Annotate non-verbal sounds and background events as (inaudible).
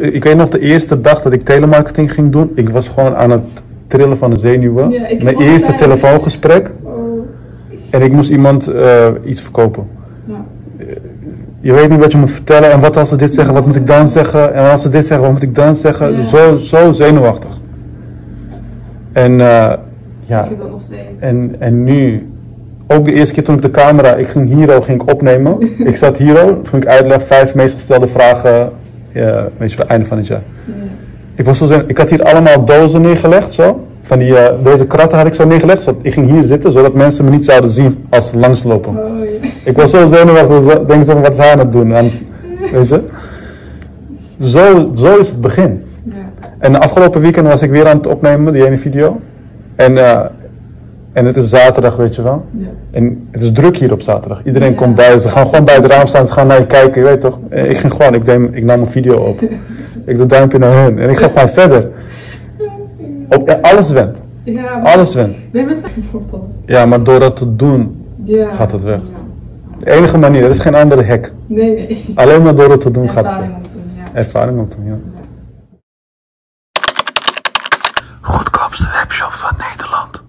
Ik, weet nog de eerste dag dat ik telemarketing ging doen. Ik was gewoon aan het trillen van de zenuwen. Ja, Mijn eerste telefoongesprek. Oh. En ik moest iemand eh, iets verkopen. Ja. Je weet niet wat je moet vertellen. En wat als ze dit zeggen, wat moet ik dan zeggen? En als ze dit zeggen, wat moet ik dan zeggen? Ja. Zo, zo zenuwachtig. En eh, ja, Ik heb dat nog steeds. en, en nu, ook de eerste keer toen ik de camera, ik ging hier al ging ik opnemen. (laughs) ik zat hier al, toen ging ik uitleggen, vijf meest gestelde vragen, ja, weet je wel, einde van het jaar. Ja. Ik, was zo zin- ik had hier allemaal dozen neergelegd, zo. Van die, eh, deze kratten had ik zo neergelegd. Zodat ik ging hier zitten, zodat mensen me niet zouden zien als ze langslopen. Oh, ja. Ik was zo zenuwachtig, denk zo van, wat is hij aan het doen? En, weet je? Zo, zo is het begin. Ja. En de afgelopen weekend was ik weer aan het opnemen, die ene video. En, eh, en het is zaterdag, weet je wel. Ja. En het is druk hier op zaterdag. Iedereen komt bij. Ze gaan gewoon bij het raam staan. Ze gaan naar je kijken. Je weet toch? Eh, ik ging gewoon. Ik, deem, ik nam een video op. (laughs) ik doe duimpje naar hun. En ik ga gewoon verder. Op, alles went. Ja, maar, alles went. Ja, maar door dat te doen gaat het weg. De enige manier. Er is geen andere hek. Nee, nee. Alleen maar door dat te doen gaat het weg. Doen, Ervaring op doen, ja. Goedkoopste webshop van Nederland.